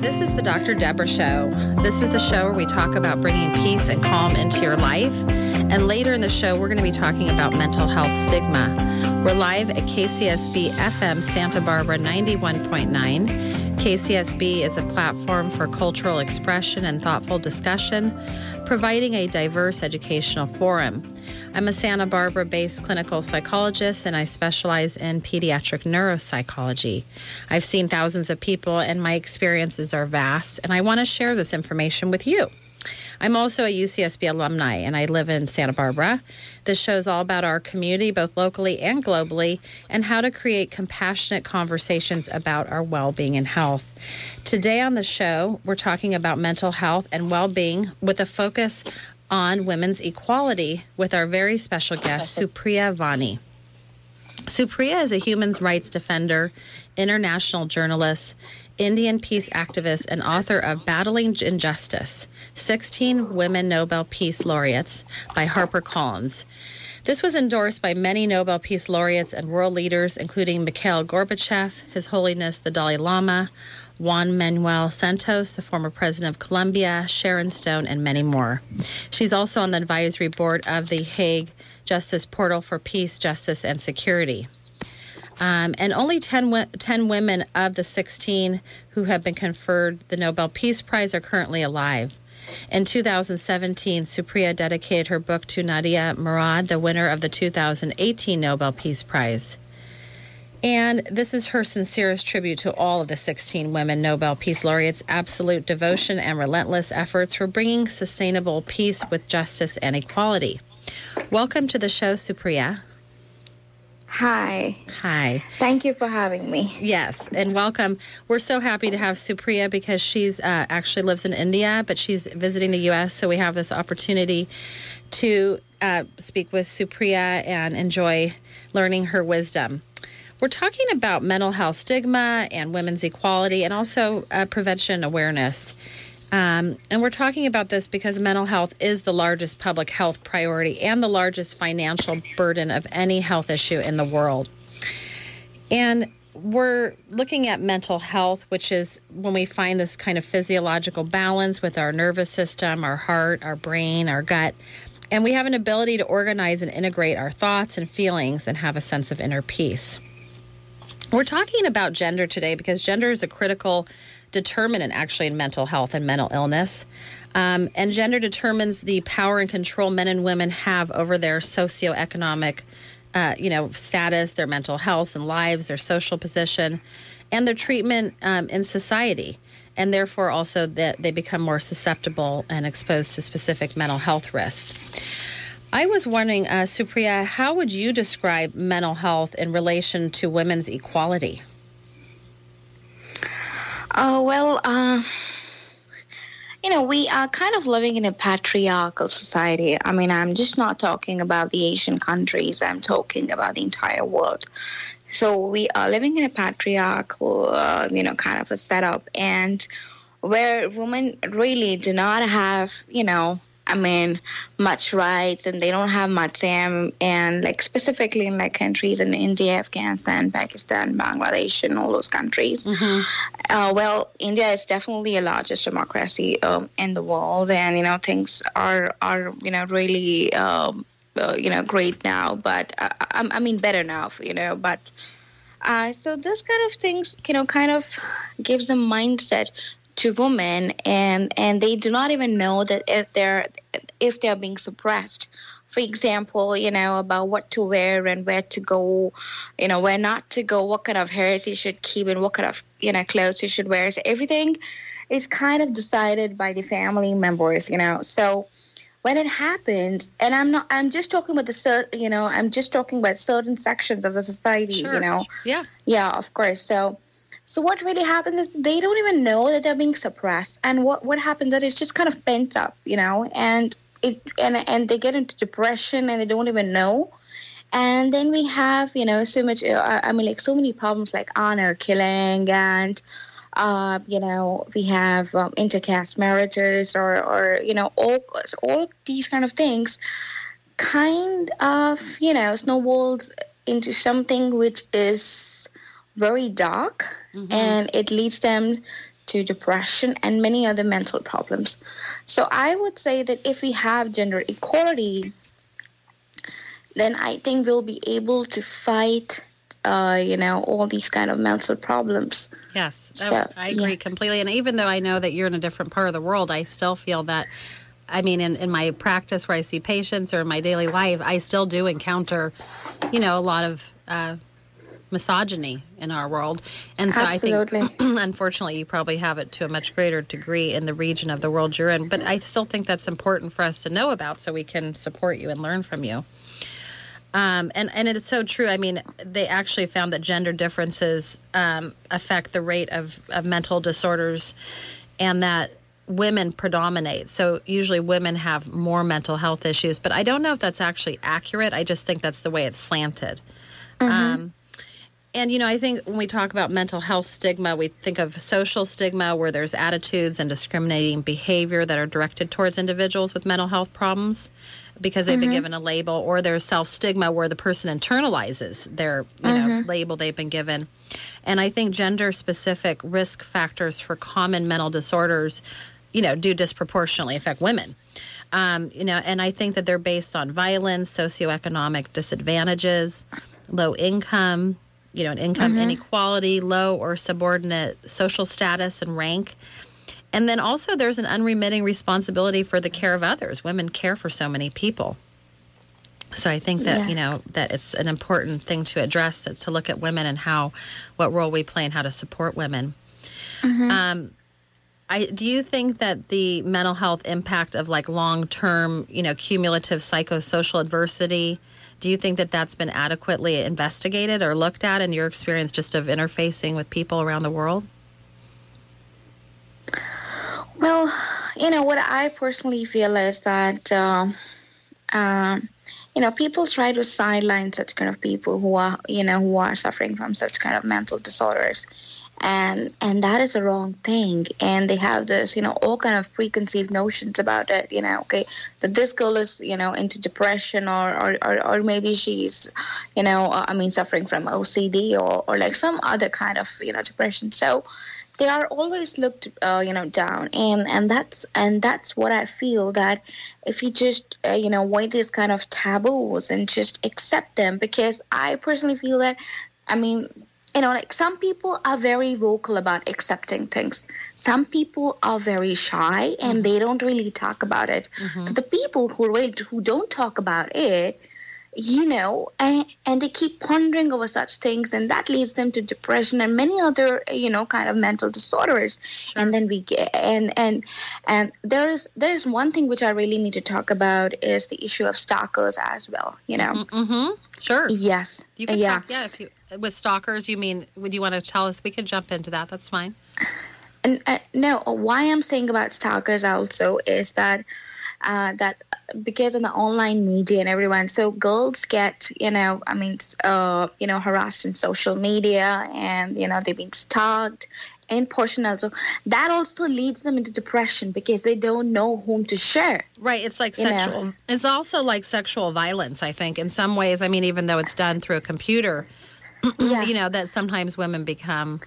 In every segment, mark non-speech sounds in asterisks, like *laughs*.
this is the Dr. Deborah Show. This is the show where we talk about bringing peace and calm into your life. And later in the show, we're going to be talking about mental health stigma. We're live at KCSB FM Santa Barbara 91.9. KCSB is a platform for cultural expression and thoughtful discussion, providing a diverse educational forum. I'm a Santa Barbara based clinical psychologist and I specialize in pediatric neuropsychology. I've seen thousands of people and my experiences are vast, and I want to share this information with you. I'm also a UCSB alumni and I live in Santa Barbara. This shows all about our community, both locally and globally, and how to create compassionate conversations about our well being and health. Today on the show, we're talking about mental health and well being with a focus on women's equality with our very special guest, Supriya Vani. Supriya is a human rights defender, international journalist, Indian peace activist, and author of Battling Injustice 16 Women Nobel Peace Laureates by HarperCollins. This was endorsed by many Nobel Peace Laureates and world leaders, including Mikhail Gorbachev, His Holiness the Dalai Lama, Juan Manuel Santos, the former president of Colombia, Sharon Stone, and many more. She's also on the advisory board of the Hague Justice Portal for Peace, Justice, and Security. Um, and only 10, 10 women of the 16 who have been conferred the Nobel Peace Prize are currently alive. In 2017, Supriya dedicated her book to Nadia Murad, the winner of the 2018 Nobel Peace Prize. And this is her sincerest tribute to all of the 16 women Nobel Peace Laureates' absolute devotion and relentless efforts for bringing sustainable peace with justice and equality. Welcome to the show, Supriya. Hi. Hi. Thank you for having me. Yes, and welcome. We're so happy to have Supriya because she's uh, actually lives in India, but she's visiting the U.S. So we have this opportunity to uh, speak with Supriya and enjoy learning her wisdom. We're talking about mental health stigma and women's equality and also uh, prevention awareness. Um, and we're talking about this because mental health is the largest public health priority and the largest financial burden of any health issue in the world. And we're looking at mental health, which is when we find this kind of physiological balance with our nervous system, our heart, our brain, our gut. And we have an ability to organize and integrate our thoughts and feelings and have a sense of inner peace. We're talking about gender today because gender is a critical determinant actually in mental health and mental illness. Um, and gender determines the power and control men and women have over their socioeconomic, uh, you know, status, their mental health and lives, their social position, and their treatment um, in society. And therefore, also that they become more susceptible and exposed to specific mental health risks. I was wondering, uh, Supriya, how would you describe mental health in relation to women's equality? Oh, well, uh, you know, we are kind of living in a patriarchal society. I mean, I'm just not talking about the Asian countries, I'm talking about the entire world. So we are living in a patriarchal, uh, you know, kind of a setup, and where women really do not have, you know, I mean, much rights and they don't have much say. And like specifically in like countries in India, Afghanistan, Pakistan, Bangladesh, and all those countries. Mm-hmm. Uh, well, India is definitely the largest democracy um, in the world, and you know things are are you know really um, uh, you know great now. But uh, I, I mean better now, you know. But uh, so this kind of things, you know, kind of gives a mindset to women and and they do not even know that if they're if they're being suppressed for example you know about what to wear and where to go you know where not to go what kind of hair you should keep and what kind of you know clothes you should wear. So everything is kind of decided by the family members you know. So when it happens and i'm not i'm just talking about the you know i'm just talking about certain sections of the society sure. you know. yeah. Yeah of course. So so what really happens is they don't even know that they're being suppressed, and what what happens that it's just kind of pent up, you know, and it and and they get into depression and they don't even know. And then we have, you know, so much. Uh, I mean, like so many problems like honor killing and. Uh, you know, we have um, intercaste marriages, or, or you know, all all these kind of things, kind of, you know, snowballs into something which is very dark mm-hmm. and it leads them to depression and many other mental problems. So I would say that if we have gender equality, then I think we'll be able to fight uh, you know, all these kind of mental problems. Yes, so, I agree yeah. completely. And even though I know that you're in a different part of the world, I still feel that. I mean, in, in my practice where I see patients or in my daily life, I still do encounter, you know, a lot of uh, misogyny in our world. And so Absolutely. I think, *clears throat* unfortunately, you probably have it to a much greater degree in the region of the world you're in. But I still think that's important for us to know about so we can support you and learn from you. Um, and and it is so true. I mean, they actually found that gender differences um, affect the rate of, of mental disorders, and that women predominate. So usually women have more mental health issues. But I don't know if that's actually accurate. I just think that's the way it's slanted. Mm-hmm. Um, and you know, I think when we talk about mental health stigma, we think of social stigma where there's attitudes and discriminating behavior that are directed towards individuals with mental health problems because they've mm-hmm. been given a label, or there's self stigma where the person internalizes their you mm-hmm. know label they've been given. And I think gender specific risk factors for common mental disorders, you know, do disproportionately affect women. Um, you know, and I think that they're based on violence, socioeconomic disadvantages, low income, you know, an income mm-hmm. inequality, low or subordinate social status and rank. And then also, there's an unremitting responsibility for the care of others. Women care for so many people. So I think that yeah. you know that it's an important thing to address to, to, look at women and how what role we play and how to support women. Mm-hmm. Um, I, do you think that the mental health impact of like long term, you know, cumulative psychosocial adversity? Do you think that that's been adequately investigated or looked at in your experience, just of interfacing with people around the world? Well, you know, what I personally feel is that, uh, um, you know, people try to sideline such kind of people who are, you know, who are suffering from such kind of mental disorders. And and that is a wrong thing. And they have this, you know, all kind of preconceived notions about it. You know, okay, that this girl is, you know, into depression, or or or, or maybe she's, you know, uh, I mean, suffering from OCD or or like some other kind of, you know, depression. So they are always looked uh, you know down and and that's and that's what i feel that if you just uh, you know avoid these kind of taboos and just accept them because i personally feel that i mean you know like some people are very vocal about accepting things some people are very shy and mm-hmm. they don't really talk about it mm-hmm. so the people who really who don't talk about it you know and, and they keep pondering over such things and that leads them to depression and many other you know kind of mental disorders sure. and then we get and and and there is there is one thing which i really need to talk about is the issue of stalkers as well you know mm-hmm. mm-hmm. sure yes you can yeah. talk yeah if you with stalkers you mean would you want to tell us? We can jump into that. That's fine. And uh, no why i'm saying about stalkers also is that uh, that because of the online media and everyone so girls get you know i mean uh, you know harassed in social media and you know they've been stalked and portion also. That also leads them into depression because they don't know whom to share. Right it's like sexual know? it's also like sexual violence i think in some ways. I mean even though it's done through a computer yeah. *clears throat* you know that sometimes women become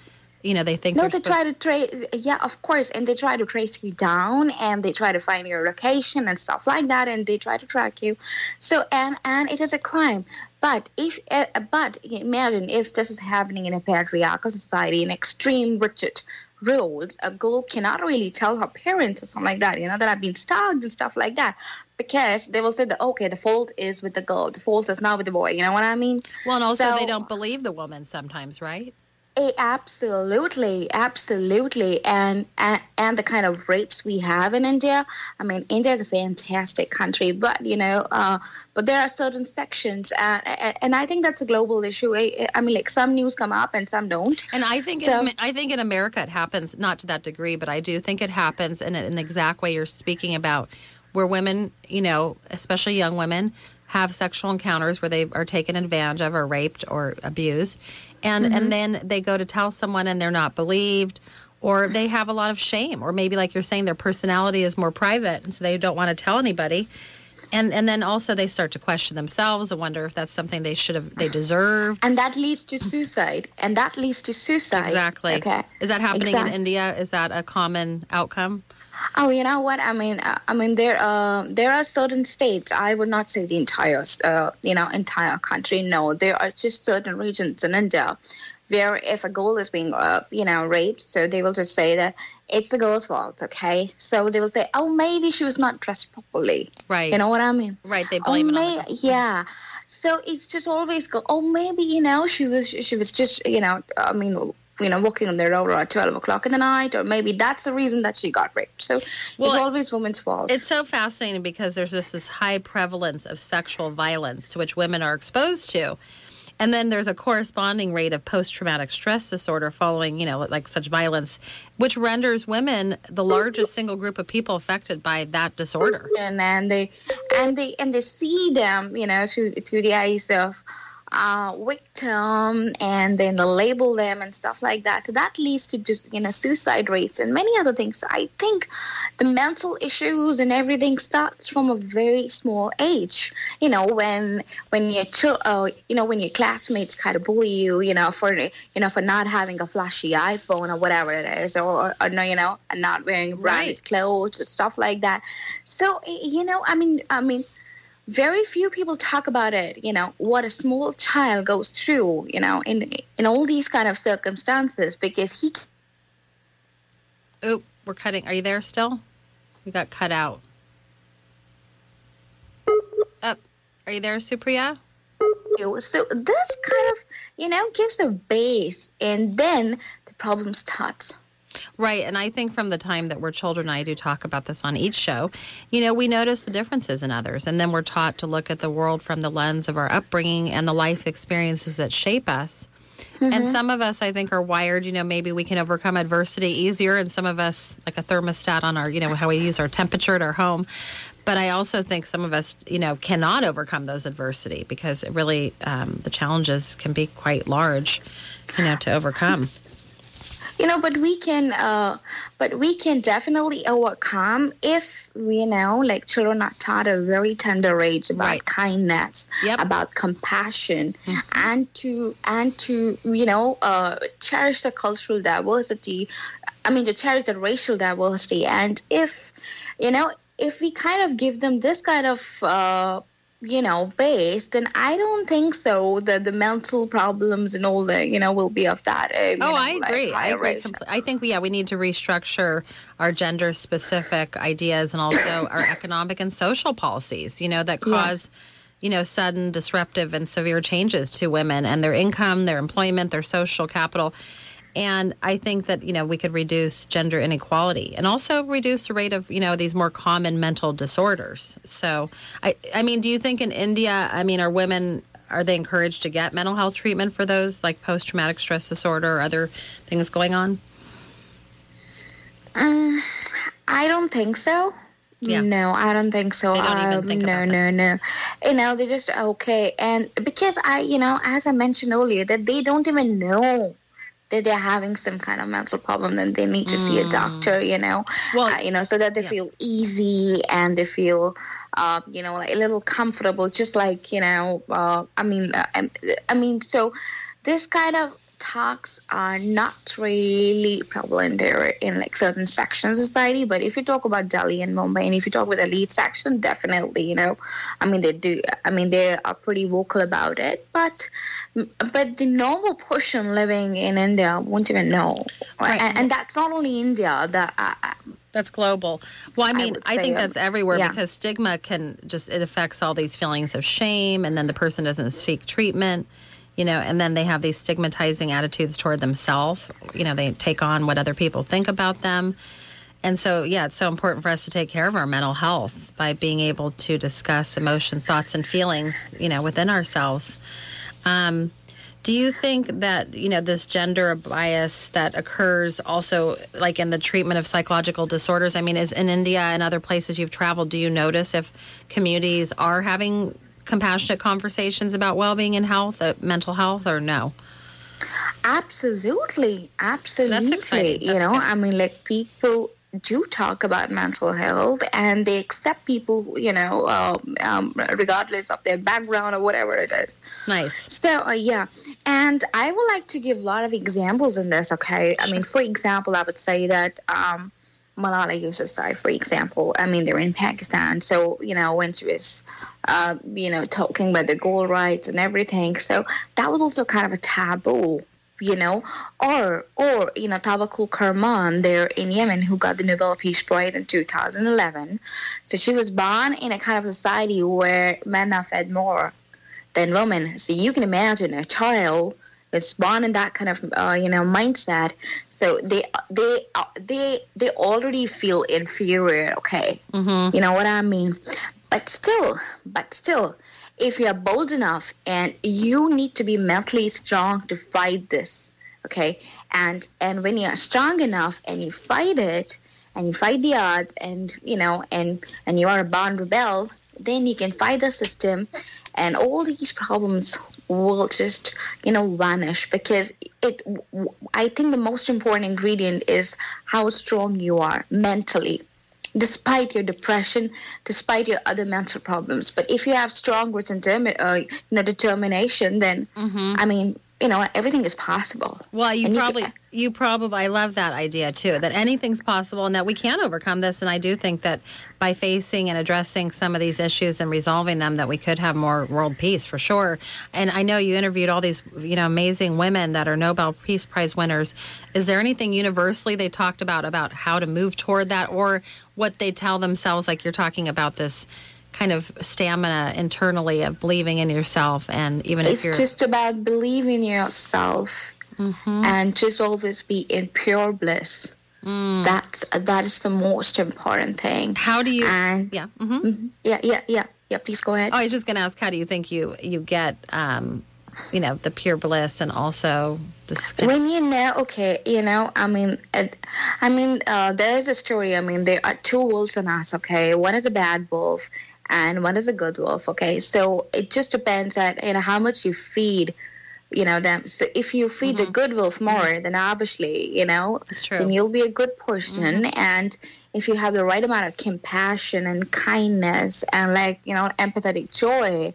you know they think no they try to trace yeah of course and they try to trace you down and they try to find your location and stuff like that and they try to track you. So and and it is a crime. But if uh, but imagine if this is happening in a patriarchal society in extreme rigid rules a girl cannot really tell her parents or something like that you know that i've been stalked and stuff like that because they will say that okay the fault is with the girl the fault is not with the boy you know what i mean well and also so, they don't believe the woman sometimes right Eh, absolutely, absolutely, and, and and the kind of rapes we have in India. I mean, India is a fantastic country, but you know, uh, but there are certain sections, uh, and I think that's a global issue. I, I, mean, like some news come up and some don't. And I think so, in, I think in America it happens not to that degree, but I do think it happens in, in the exact way you're speaking about, where women, you know, especially young women, have sexual encounters where they are taken advantage of or raped or abused. And mm-hmm. and then they go to tell someone and they're not believed or they have a lot of shame or maybe like you're saying their personality is more private and so they don't want to tell anybody. And and then also they start to question themselves and wonder if that's something they should have they deserve and that leads to suicide. And that leads to suicide. Exactly. Okay. Is that happening Exact- in india? Is that a common outcome Oh, you know what? I mean, uh, I mean, there, uh, there are certain states. I would not say the entire, uh, you know, entire country. No, there are just certain regions in India where if a girl is being, uh, you know, raped, so they will just say that it's the girl's fault. Okay, so they will say, oh, maybe she was not dressed properly. right You know what I mean? right they Oh, blame it on may- the, yeah. So it's just always go. Oh, maybe you know she was she was just you know I mean you know walking on the road at twelve o'clock in the night, or maybe that's the reason that she got raped. So Well, it's always women's fault. It's so fascinating because there's just this high prevalence of sexual violence to which women are exposed to. And then there's a corresponding rate of post traumatic stress disorder following, you know, like such violence, which renders women the largest single group of people affected by that disorder. and, and they and they and they see them you know through through the eyes of uh, victim and then they label them and stuff like that. So that leads to just you know suicide rates and many other things. I think the mental issues and everything starts from a very small age. You know when when your chil- uh, you know when your classmates kind of bully you you know for you know for not having a flashy iphone or whatever it is or, or no you know and not wearing bright Right. clothes or stuff like that. So you know i mean i mean very few people talk about it you know what a small child goes through you know in in all these kind of circumstances because he oh we're cutting. Are you there still? We got cut out. Up. Are you there, Supriya? so this kind of you know gives a base and then the problem starts Right. And I think from the time that we're children, I do talk about this on each show, you know, we notice the differences in others. And then we're taught to look at the world from the lens of our upbringing and the life experiences that shape us. And some of us, I think, are wired, you know, maybe we can overcome adversity easier. And some of us, like a thermostat on our, you know, how we use our temperature at our home. But I also think some of us, you know, cannot overcome those adversity because it really, um, the challenges can be quite large, you know, to overcome. You know but we can uh but we can definitely overcome if you know like children are taught a very tender age about Right. kindness Yep. about compassion and to and to you know uh cherish the cultural diversity i mean to cherish the racial diversity and if you know if we kind of give them this kind of uh you know, based, and I don't think so that the mental problems and all the, you know, will be of that. Uh, Oh, know, I like agree. I agree. ratio. compl- I think we yeah, we need to restructure our gender specific ideas and also *coughs* our economic and social policies. You know that cause. You know, sudden, disruptive, and severe changes to women and their income, their employment, their social capital. And I think that, you know, we could reduce gender inequality and also reduce the rate of, you know, these more common mental disorders. So, I, I mean, do you think in India, I mean, are women, are they encouraged to get mental health treatment for those like post traumatic stress disorder or other things going on? Mm, I don't think so. Yeah. No, I don't think so. They don't even Um, think no, no, no. You know, they just okay, and because I, you know, as I mentioned earlier, that they don't even know that they're having some kind of mental problem, then they need to see a doctor. You know, Mm. Well, uh, you know, so that they yeah. feel easy and they feel, uh, you know, like a little comfortable. Just like you know, uh, I mean, uh, I- I mean, so this kind of talks are not really prevalent there in like certain sections of society. But if you talk about Delhi and Mumbai, and if you talk with elite section, definitely, you know, I mean, they do. I mean, they are pretty vocal about it. But but the normal person living in India won't even know, Right. and, and that's not only India. That uh, uh, That's global. Well, I I mean, I, say, think um, that's everywhere yeah. because stigma can just it affects all these feelings of shame, and then the person doesn't seek treatment, you know, and then they have these stigmatizing attitudes toward themselves. You know, they take on what other people think about them. And so, yeah, it's so important for us to take care of our mental health by being able to discuss emotions, thoughts, and feelings, you know, within ourselves. Um, do you think that you know this gender bias that occurs also like in the treatment of psychological disorders? I mean, is in India and other places you've traveled, do you notice if communities are having compassionate conversations about well-being and health, uh, mental health, or no? Absolutely, absolutely. exciting. You know, good. I mean, like people do talk about mental health and they accept people, you know, um, um, regardless of their background or whatever it is. Nice. So, uh, yeah. And I would like to give a lot of examples in this, okay? I mean, for example, I would say that. Um, Malala Yousafzai, for example. I mean, they're in Pakistan, so you know when she was, uh, you know, talking about the goal rights and everything. So that was also kind of a taboo, you know. Or, or you know, Tawakkol Karman, there in Yemen, who got the Nobel Peace Prize in 2011. So she was born in a kind of society where men are fed more than women. So you can imagine a child is born in that kind of uh, you know mindset. So they they uh, they they already feel inferior okay? Mm-hmm. you know what i mean? But still but still if you're bold enough and you need to be mentally strong to fight this okay? And and when you're strong enough and you fight it and you fight the odds and you know and and you are a born rebel then you can fight the system and all these problems will just you know vanish because it i think the most important ingredient is how strong you are mentally despite your depression despite your other mental problems but if you have strong and uh, you know determination then mm-hmm. i mean you know everything is possible. Well you and probably you, can, you, probably i love that idea too that anything's possible and that we can overcome this. And i do think that by facing and addressing some of these issues and resolving them that we could have more world peace for sure. And i know you interviewed all these you know amazing women that are nobel peace prize winners. Is there anything universally they talked about about how to move toward that? Or what they tell themselves like you're talking about this kind of stamina internally of believing in yourself and even it's if you're just about believing in yourself mm-hmm. and just always be in pure bliss mm. that's that is the most important thing how do you and yeah mm-hmm. Mm-hmm, yeah yeah yeah yeah please go ahead oh i was just going to ask how do you think you you get um you know the pure bliss and also the when you know okay you know i mean it, i mean uh, there is a story i mean there are two wolves in us okay one is a bad wolf and one is a good wolf. Okay, so it just depends on you know how much you feed you know them so if you feed mm-hmm. the good wolf more then obviously you know then you'll be a good person mm-hmm. and if you have the right amount of compassion and kindness and like you know empathetic joy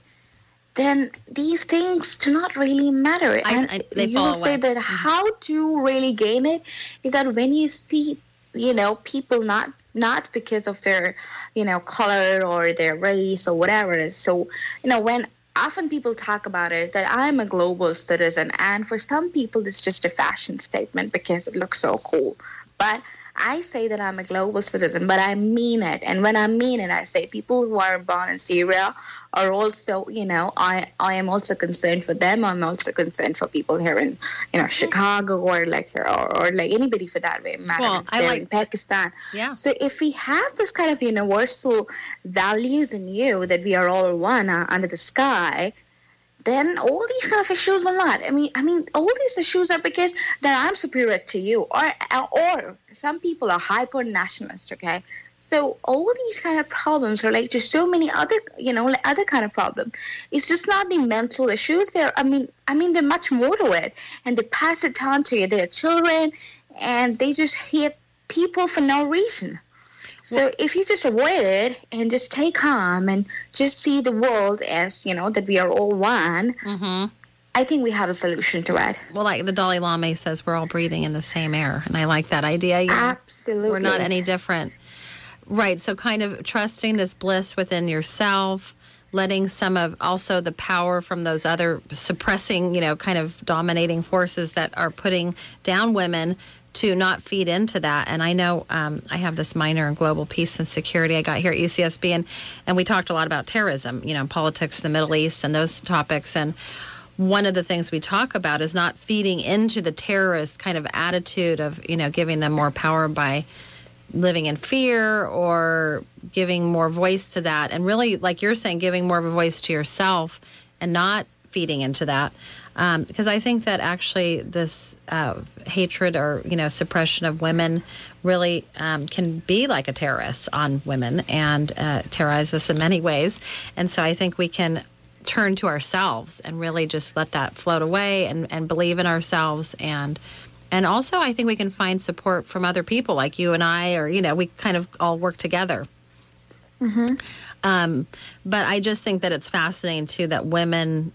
then these things do not really matter I, and I, you will say that mm-hmm. how to really gain it is that when you see you know people not not because of their you know color or their race or whatever so you know when often people talk about it that i'm a global citizen and for some people it's just a fashion statement because it looks so cool but I say that I'm a global citizen, but I mean it. And when I mean it, I say people who are born in Syria are also, you know, I, I am also concerned for them. I'm also concerned for people here in, you know, Chicago or like here or, or like anybody for that way matter. Well, I like in Pakistan. Yeah. So if we have this kind of universal values in you that we are all one uh, under the sky, then all these kind of issues will not. I mean, I mean, all these issues are because that I'm superior to you, or or some people are hyper nationalist. Okay, so all these kind of problems relate to so many other, you know, other kind of problems. It's just not the mental issues. There, I mean, I mean, there's much more to it, and they pass it on to their children, and they just hit people for no reason. So well, if you just avoid it and just stay calm and just see the world as you know that we are all one, mm-hmm. I think we have a solution to it. Well, like the Dalai Lama says, we're all breathing in the same air, and I like that idea. You know, Absolutely, we're not any different. Right. So, kind of trusting this bliss within yourself, letting some of also the power from those other suppressing, you know, kind of dominating forces that are putting down women to not feed into that. And I know um, I have this minor in global peace and security I got here at UCSB, and, and we talked a lot about terrorism, you know, politics, the Middle East, and those topics. And one of the things we talk about is not feeding into the terrorist kind of attitude of, you know, giving them more power by living in fear or giving more voice to that. And really, like you're saying, giving more of a voice to yourself and not feeding into that. Um, because I think that actually this uh, hatred or you know suppression of women really um, can be like a terrorist on women and uh, terrorize us in many ways. And so I think we can turn to ourselves and really just let that float away and, and believe in ourselves and and also, I think we can find support from other people like you and I, or, you know, we kind of all work together. Mm-hmm. Um, but I just think that it's fascinating too that women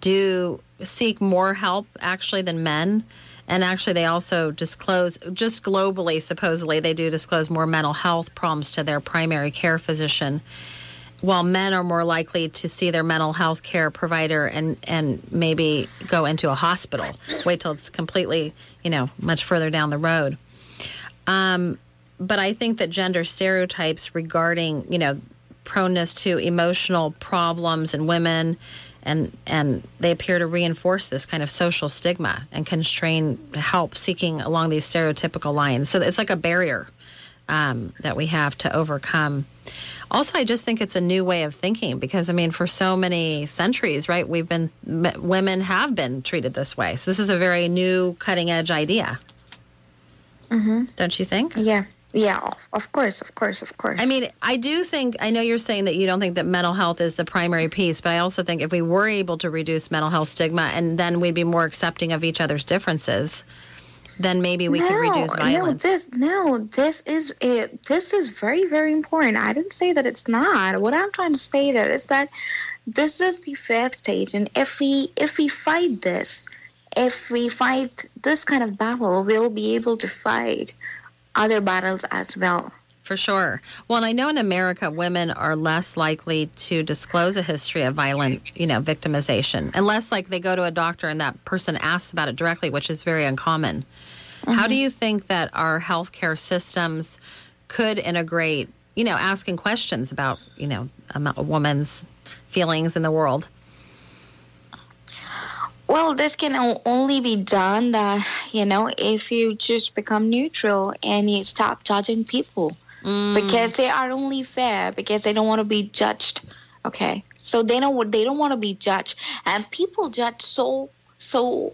do seek more help actually than men. And actually, they also disclose, just globally, supposedly, they do disclose more mental health problems to their primary care physician while men are more likely to see their mental health care provider and and maybe go into a hospital. Wait till it's completely you know much further down the road. Um, but i think that gender stereotypes regarding you know proneness to emotional problems in women and and they appear to reinforce this kind of social stigma and constrain help seeking along these stereotypical lines. So it's like a barrier um, that we have to overcome also, I just think it's a new way of thinking because, I mean, for so many centuries, right, we've been, women have been treated this way. So this is a very new, cutting edge idea. Mm-hmm. Don't you think? Yeah. Yeah, of course, of course, of course. I mean, I do think, I know you're saying that you don't think that mental health is the primary piece, but I also think if we were able to reduce mental health stigma and then we'd be more accepting of each other's differences, then maybe we no, can reduce violence. No, this no, this is it. This is very, very important. I didn't say that it's not. What I'm trying to say there is that this is the first stage, and if we if we fight this, if we fight this kind of battle, we'll be able to fight other battles as well. For sure. Well, and I know in America, women are less likely to disclose a history of violent, you know, victimization, unless like they go to a doctor and that person asks about it directly, which is very uncommon. Mm-hmm. How do you think that our healthcare systems could integrate, you know, asking questions about, you know, a, a woman's feelings in the world? Well, this can only be done that, you know, if you just become neutral and you stop judging people mm. because they are only fair because they don't want to be judged. Okay. So they don't they don't want to be judged and people judge so so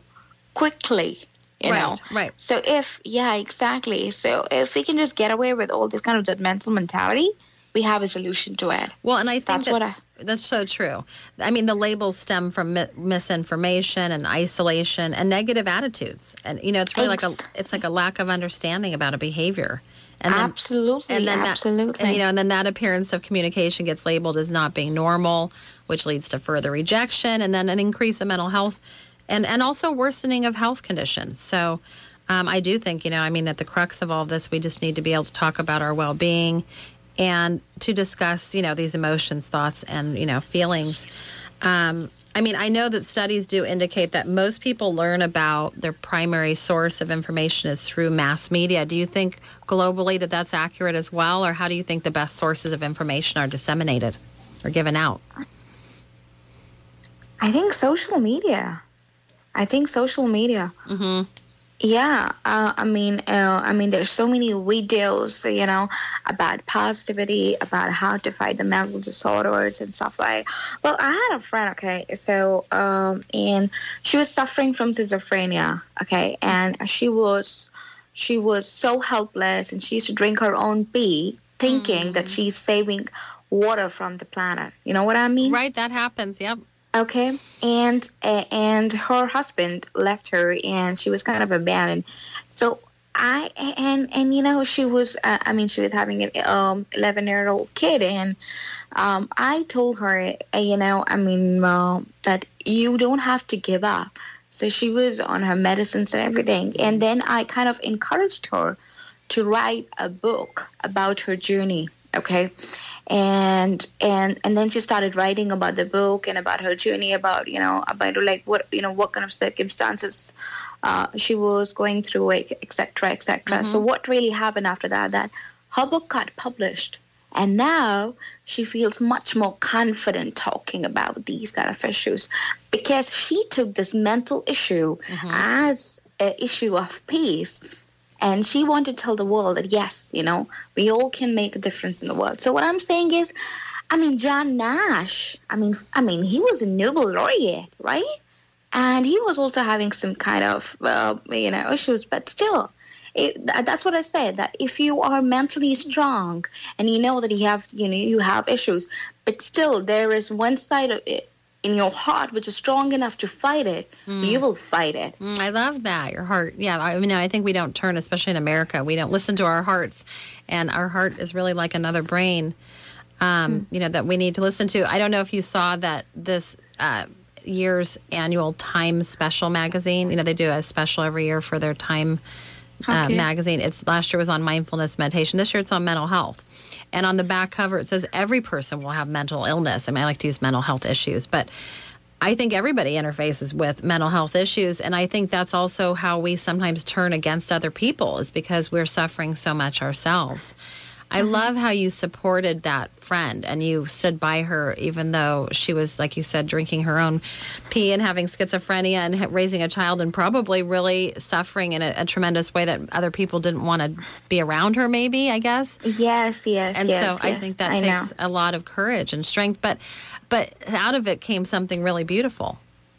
quickly you right, know? Right so if yeah exactly. So if we can just get away with all this kind of judgmental mentality we have a solution to it. Well and i think that's that, what I, that's so true. I mean the labels stem from mi- misinformation and isolation and negative attitudes. And you know it's really like a it's like a lack of understanding about a behavior. And then, absolutely and then absolutely. that, and, you know and then that appearance of communication gets labeled as not being normal which leads to further rejection and then an increase in mental health and and also worsening of health conditions. So. Um, I do think, you know, I mean, at the crux of all of this, we just need to be able to talk about our well being and to discuss, you know, these emotions, thoughts, and, you know, feelings. Um, I mean, I know that studies do indicate that most people learn about their primary source of information is through mass media. Do you think globally that that's accurate as well, or how do you think the best sources of information are disseminated or given out? I think social media. I think social media. Mm-hmm. Yeah, uh, I mean, uh, I mean, there's so many videos, you know, about positivity, about how to fight the mental disorders and stuff like. Well, I had a friend, okay, so um, and she was suffering from schizophrenia, okay, and she was she was so helpless, and she used to drink her own pee, thinking mm. that she's saving water from the planet. You know what I mean? Right, that happens. Yep. Okay, and and her husband left her, and she was kind of abandoned. So I and and you know she was uh, I mean she was having an um, 11 year old kid, and um, I told her uh, you know I mean uh, that you don't have to give up. So she was on her medicines and everything, and then I kind of encouraged her to write a book about her journey. Okay, and and and then she started writing about the book and about her journey about you know about like what you know what kind of circumstances uh, she was going through etc etc mm-hmm. so what really happened after that that her book got published and now she feels much more confident talking about these kind of issues because she took this mental issue mm-hmm. as an issue of peace and she wanted to tell the world that yes you know we all can make a difference in the world so what i'm saying is i mean john nash i mean i mean he was a nobel laureate right and he was also having some kind of uh, you know issues but still it, that's what I said. That if you are mentally strong and you know that you have, you know, you have issues, but still there is one side of it in your heart which is strong enough to fight it, mm. you will fight it. Mm, I love that. Your heart. Yeah. I mean, I think we don't turn, especially in America, we don't listen to our hearts. And our heart is really like another brain, um, mm. you know, that we need to listen to. I don't know if you saw that this uh, year's annual Time Special magazine, you know, they do a special every year for their Time uh, magazine. It's last year was on mindfulness meditation. This year it's on mental health. And on the back cover, it says every person will have mental illness. I mean, I like to use mental health issues, but I think everybody interfaces with mental health issues. And I think that's also how we sometimes turn against other people, is because we're suffering so much ourselves. I mm-hmm. love how you supported that friend and you stood by her, even though she was, like you said, drinking her own pee and having schizophrenia and raising a child and probably really suffering in a, a tremendous way that other people didn't want to be around her, maybe, I guess. Yes, yes. And yes, so yes, I think that I takes know. a lot of courage and strength. But, but out of it came something really beautiful,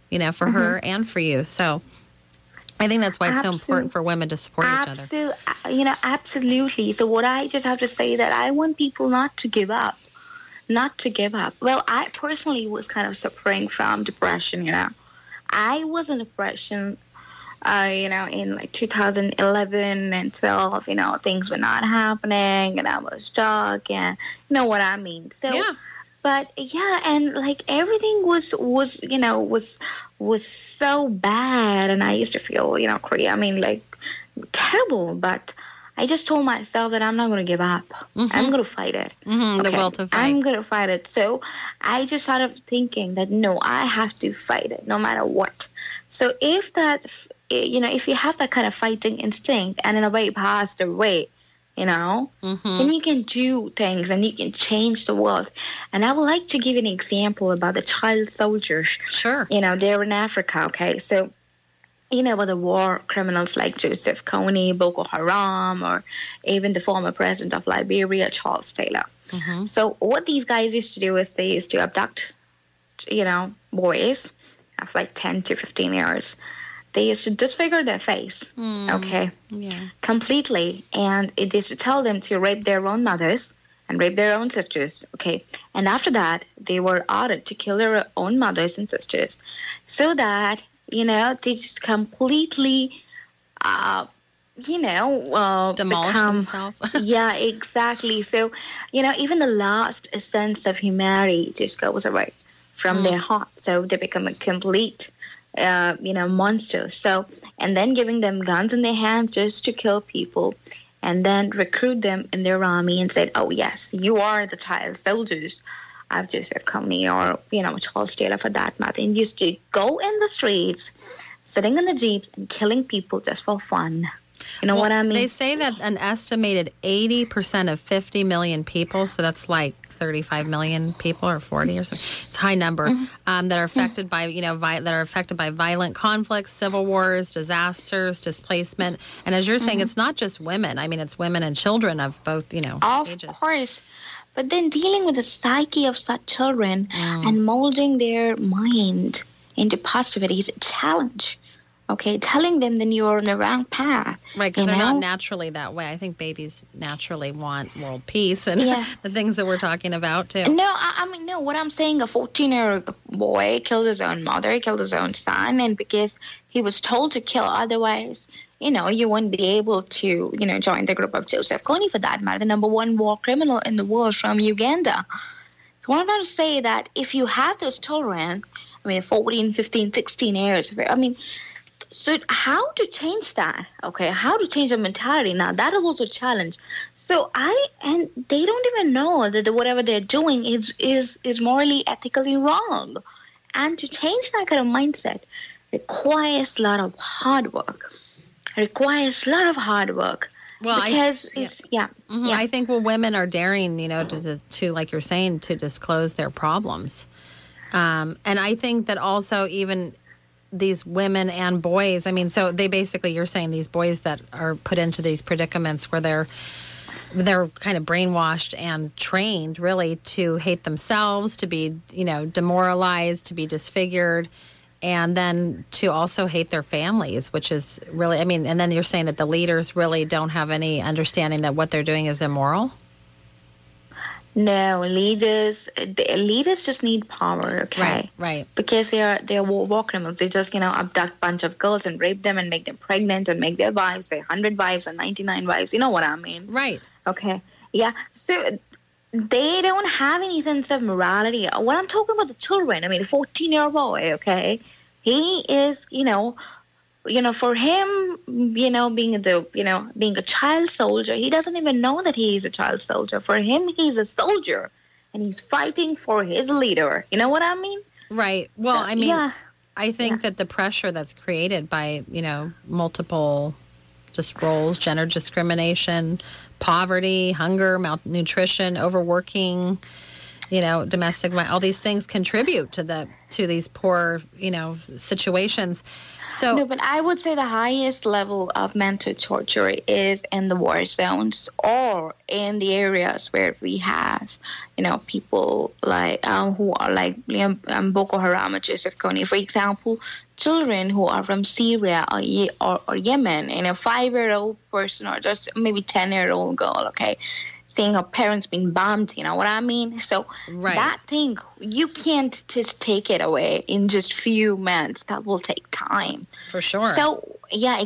you know, for mm-hmm. her and for you. So, I think that's why it's so important for women to support each other. You know, absolutely. So what I just have to say that I want people not to give up, not to give up. Well, I personally was kind of suffering from depression. You know, I was in depression. Uh, you know, in like 2011 and 12, you know, things were not happening, and I was stuck, and you know what I mean. So. Yeah but yeah and like everything was was you know was was so bad and i used to feel you know crazy i mean like terrible but i just told myself that i'm not going to give up. Mm-hmm. i'm going to fight it. Mm-hmm, okay? the will to fight. I'm going to fight it. So i just started thinking that no i have to fight it no matter what. So if that you know if you have that kind of fighting instinct and in a way passed away you know mm-hmm. and you can do things and you can change the world and i would like to give an example about the child soldiers sure you know they're in africa okay so you know, about the war criminals like Joseph Kony, Boko Haram, or even the former president of Liberia, Charles Taylor. Mm-hmm. So, what these guys used to do is they used to abduct, you know, boys of like 10 to 15 years they used to disfigure their face, mm. okay, yeah, completely, and it used to tell them to rape their own mothers and rape their own sisters, okay, and after that they were ordered to kill their own mothers and sisters, so that you know they just completely, uh, you know, uh, demolish become, themselves. *laughs* yeah, exactly. So, you know, even the last sense of humanity just goes away from mm. their heart. So they become a complete uh, you know, monsters. So, and then giving them guns in their hands just to kill people, and then recruit them in their army and said, "Oh yes, you are the child soldiers." I've just said company or you know Charles Taylor for that matter, and used to go in the streets, sitting in the jeeps and killing people just for fun. You know well, what I mean? They say that an estimated 80% of 50 million people, so that's like 35 million people or 40 or something. It's a high number mm-hmm. um, that are affected by, you know, vi- that are affected by violent conflicts, civil wars, disasters, displacement. And as you're saying, mm-hmm. it's not just women. I mean, it's women and children of both, you know, of ages. Of course. But then dealing with the psyche of such children mm. and molding their mind into positivity is a challenge okay telling them then you're on the wrong path right because they're know? not naturally that way i think babies naturally want world peace and yeah. *laughs* the things that we're talking about too no I, I, mean no what i'm saying a 14 year old boy killed his own mother he killed his own son and because he was told to kill otherwise you know you wouldn't be able to you know join the group of joseph kony for that matter the number one war criminal in the world from uganda so what i'm trying to say that if you have those children i mean 14 15 16 years i mean so how to change that? Okay how to change the mentality? Now that is also a challenge. So i and they don't even know that the, whatever they're doing is is is morally ethically wrong. And to change that kind of mindset requires a lot of hard work. Requires a lot of hard work. Well, because I, yeah. Yeah, mm-hmm. yeah. I think well, women are daring, you know, to, to, to like you're saying, to disclose their problems, um, and I think that also even these women and boys. I mean, so they basically you're saying these boys that are put into these predicaments where they're they're kind of brainwashed and trained really to hate themselves, to be, you know, demoralized, to be disfigured, and then to also hate their families, which is really, I mean, and then you're saying that the leaders really don't have any understanding that what they're doing is immoral? No, leaders. The leaders just need power. Okay. Right. Right. Because they are they are war criminals. They just you know abduct bunch of girls and rape them and make them pregnant and make their wives say hundred wives or ninety nine wives. You know what I mean? Right. Okay. Yeah. So they don't have any sense of morality. When I'm talking about the children, I mean, a 14 year old boy, okay, he is, you know, you know, for him, you know, being the, you know, being a child soldier, he doesn't even know that he is a child soldier. For him, he's a soldier, and he's fighting for his leader. You know what I mean? Right. Well, so, I mean, yeah. I think yeah. that the pressure that's created by, you know, multiple just roles, gender discrimination, poverty, hunger, malnutrition, overworking, you know, domestic all these things contribute to the to these poor, you know, situations. So No, but I would say the highest level of mental torture is in the war zones or in the areas where we have, you know, people like um, who are like um, Boko Haram or Joseph Kony, for example, children who are from Syria or, or, or Yemen, and a five-year-old person or just maybe ten-year-old girl, okay, seeing her parents being bombed, you know what I mean? So right. that thing, you can't just take it away in just few months. That will take time. For sure. So yeah.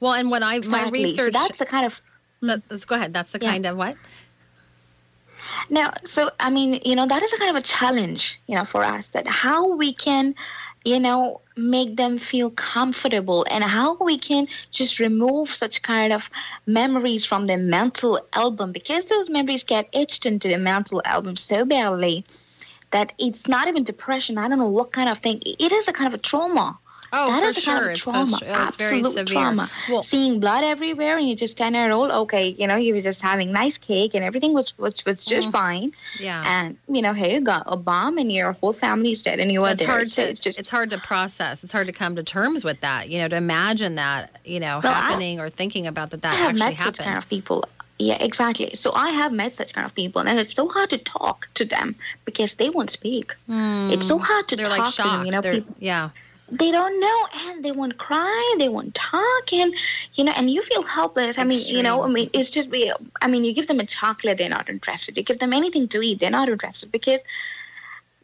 Well, and what I exactly. my research so that's the kind of. Mm. Let's go ahead. That's the yeah. kind of what. Now, so I mean, you know, that is a kind of a challenge, you know, for us that how we can you know, make them feel comfortable and how we can just remove such kind of memories from their mental album because those memories get etched into the mental album so badly that it's not even depression. I don't know what kind of thing. It is a kind of a trauma. Oh, that for sure. It's, trauma. Oh, it's very severe. Trauma. Well, Seeing blood everywhere and you're just 10 years old, okay, you know, you were just having nice cake and everything was was, was just mm. fine. Yeah. And, you know, hey, you got a bomb and your whole family's dead and you are it's there. Hard to, it's, just, it's hard to process. It's hard to come to terms with that, you know, to imagine that, you know, well, happening I, or thinking about that that actually met happened. Such kind of people. Yeah, exactly. So I have met such kind of people, and it's so hard to talk to them because they won't speak. Mm. It's so hard to They're talk like to them. You know, people, yeah they don't know and they won't cry they won't talk and you know and you feel helpless i mean Extreme. you know i mean it's just i mean you give them a chocolate they're not interested you give them anything to eat they're not interested because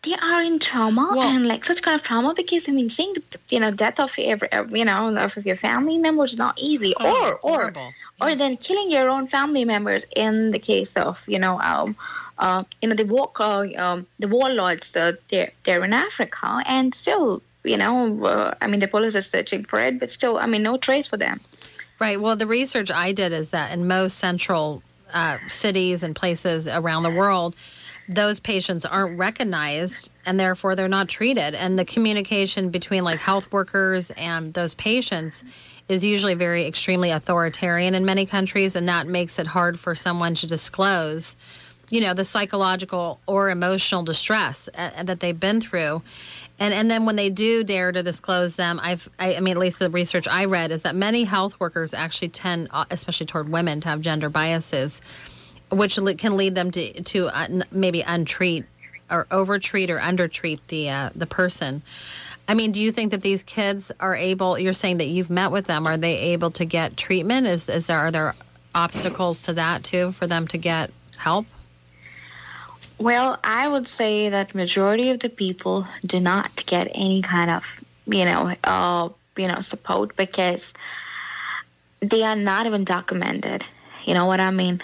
they are in trauma well, and like such kind of trauma because I mean seeing the you know death of every you know of your family member is not easy oh, or or yeah. or then killing your own family members in the case of you know um uh you know the walk uh, um the warlords uh, they're they're in Africa and still you know, uh, I mean, the police are searching for it, but still, I mean, no trace for them. Right. Well, the research I did is that in most central uh, cities and places around the world, those patients aren't recognized and therefore they're not treated. And the communication between like health workers and those patients is usually very extremely authoritarian in many countries, and that makes it hard for someone to disclose you know the psychological or emotional distress uh, that they've been through and and then when they do dare to disclose them i've I, I, mean at least the research i read is that many health workers actually tend uh, especially toward women to have gender biases which can lead them to to uh, maybe untreat or overtreat or undertreat the uh, the person I mean, do you think that these kids are able? You're saying that you've met with them. Are they able to get treatment? Is is there are there obstacles to that too for them to get help? Well, I would say that majority of the people do not get any kind of, you know, uh, you know, support because they are not even documented. You know what I mean?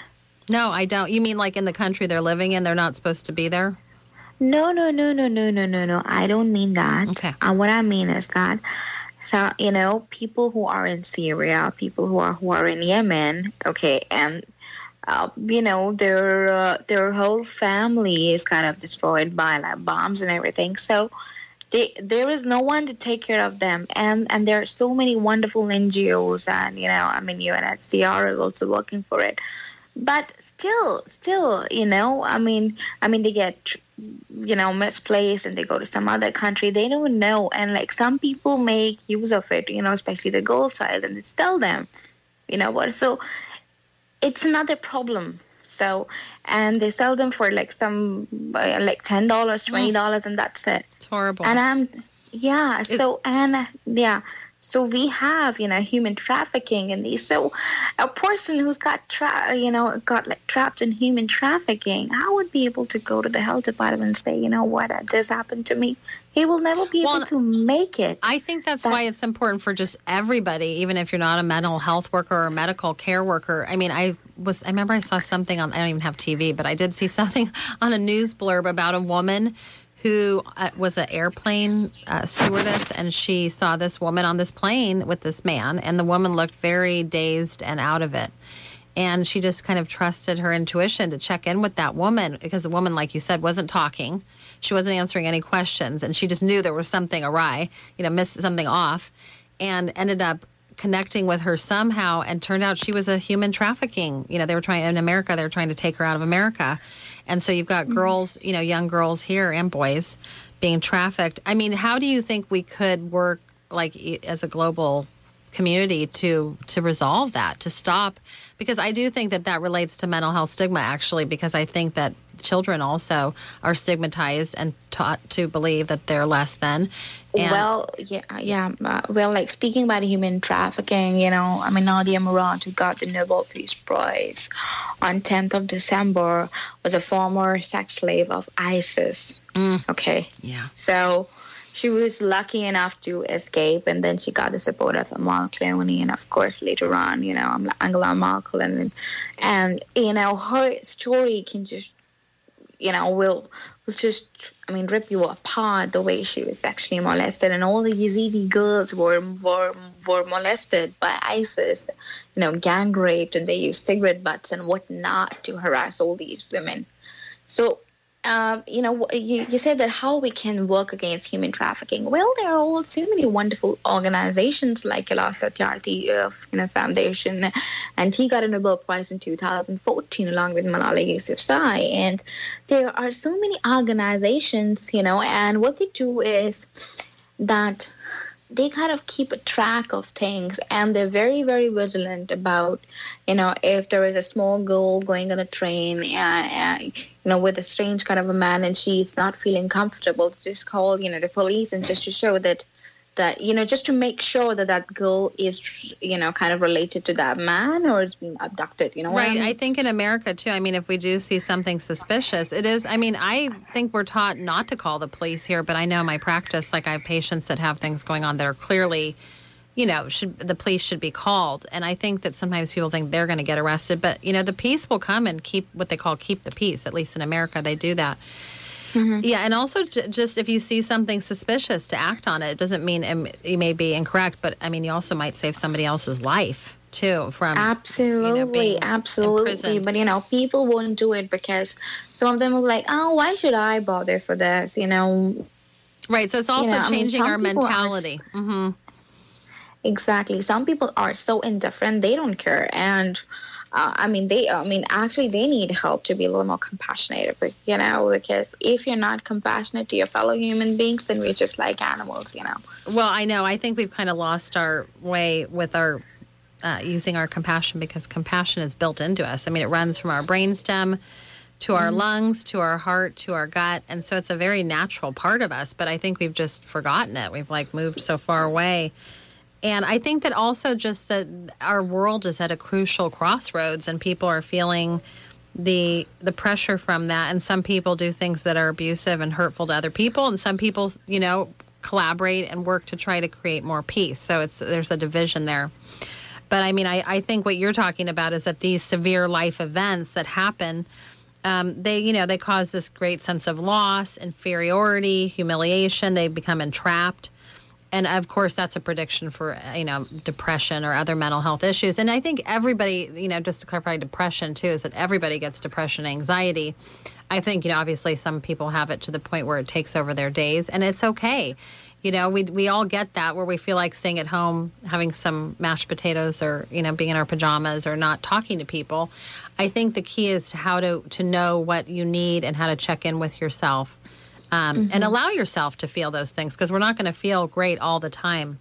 No, I don't. You mean like in the country they're living in, they're not supposed to be there? No, no, no, no, no, no, no, no. I don't mean that. Okay. And what I mean is that, so you know, people who are in Syria, people who are who are in Yemen, okay, and uh, you know their uh, their whole family is kind of destroyed by like bombs and everything. So they, there is no one to take care of them. And and there are so many wonderful ngos and you know i mean unhcr is also working for it. But still still you know i mean i mean they get you know misplaced and they go to some other country. They don't know. And like some people make use of it you know especially the gold side and they sell them you know what? So it's another problem. So, and they sell them for like some uh, like ten dollars, twenty dollars, and that's it. It's horrible. And I'm yeah. It, so and yeah. So we have, you know, human trafficking in these. So a person who's got, tra- you know, got like trapped in human trafficking, I would be able to go to the health department and say, you know what, uh, this happened to me. He will never be well, able to make it. I think that's, that's, why it's important for just everybody, even if you're not a mental health worker or a medical care worker. I mean, I was, I remember I saw something on, I don't even have TV, but I did see *laughs* something on a news blurb about a woman who uh, was an airplane uh, stewardess, and she saw this woman on this plane with this man, and the woman looked very dazed and out of it. And she just kind of trusted her intuition to check in with that woman because the woman, like you said, wasn't talking. She wasn't answering any questions, and she just knew there was something awry, you know, missed something off, and ended up connecting with her somehow and turned out she was a human trafficking you know they were trying in america they were trying to take her out of america and so you've got mm-hmm. girls, you know, young girls here and boys being trafficked. I mean, how do you think we could work like as a global community to to resolve that, to stop because I do think that that relates to mental health stigma actually because I think that children also are stigmatized and taught to believe that they're less than. And well, yeah, yeah. Uh, well, like speaking about human trafficking, you know, I mean, Nadia Murad, who got the Nobel Peace Prize on 10th of December, was a former sex slave of ISIS. Mm. Okay. Yeah. So she was lucky enough to escape, and then she got the support of Amal Clooney, and of course later on, you know, Angela Merkel, and and you know her story can just, you know, will was just, I mean, rip you apart the way she was actually molested, and all the Yazidi girls were were were molested by ISIS, you know, gang raped, and they used cigarette butts and whatnot to harass all these women. So uh, you know, you, you said that how we can work against human trafficking. Well, there are all so many wonderful organizations like Kailash Satyarthi uh, you know, Foundation, and he got a Nobel Prize in 2014 along with Malala Yousafzai. And there are so many organizations, you know, and what they do is that they kind of keep a track of things and they're very very vigilant about you know if there is a small girl going on a train uh, uh, you know with a strange kind of a man and she's not feeling comfortable to just call you know the police and just to show that that you know just to make sure that that girl is you know kind of related to that man or is being abducted you know right I, mean? I, think in america too i mean if we do see something suspicious it is i mean i think we're taught not to call the police here but i know my practice like i have patients that have things going on that are clearly you know should the police should be called and i think that sometimes people think they're going to get arrested but you know the peace will come and keep what they call keep the peace at least in america they do that Mm-hmm. Yeah, and also j- just if you see something suspicious, to act on it. It doesn't mean you may be incorrect, but I mean you also might save somebody else's life too from absolutely you know, absolutely but you know people won't do it because some of them are like oh why should i bother for this you know right so it's also you know, changing I mean, our mentality are, mm-hmm. Exactly some people are so indifferent they don't care and uh, I mean, they, I mean, actually, they need help to be a little more compassionate, but, you know, because if you're not compassionate to your fellow human beings, then we're just like animals, you know. Well, I know. I think we've kind of lost our way with our uh, using our compassion because compassion is built into us. I mean, it runs from our brainstem to our mm-hmm. lungs, to our heart, to our gut. And so it's a very natural part of us, but I think we've just forgotten it. We've like moved so far away. And I think that also just that our world is at a crucial crossroads and people are feeling the the pressure from that and some people do things that are abusive and hurtful to other people and some people, you know, collaborate and work to try to create more peace. So it's there's a division there. But I mean, I, I think what you're talking about is that these severe life events that happen, um, they you know they cause this great sense of loss, inferiority, humiliation. They become entrapped, and of course that's a prediction for you know depression or other mental health issues. And i think everybody you know just to clarify depression too is that everybody gets depression anxiety. I think you know obviously some people have it to the point where it takes over their days and it's okay. You know we we all get that where we feel like staying at home having some mashed potatoes or you know being in our pajamas or not talking to people. I think the key is how to to know what you need and how to check in with yourself um, mm-hmm. and allow yourself to feel those things because we're not going to feel great all the time.